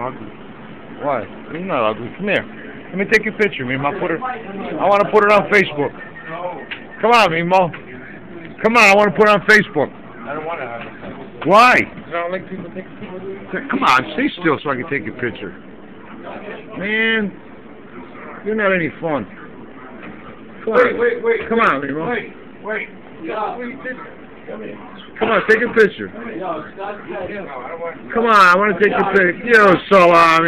ugly. Why? You're not ugly. Come here. Let me take your picture, Mimmo. Put it. I want to put it on Facebook. Come on, Mimmo. Come on, I want to put it on Facebook. I don't want to have it. Why? I don't like people taking pictures. Come on, stay still so I can take your picture. Man, you're not any fun. Come on. Wait, wait, wait. Come on, Mimmo. Wait, wait. Yeah. Wait. Come here. Come on, take a picture. Come on, I want to take your picture. Yo, salami.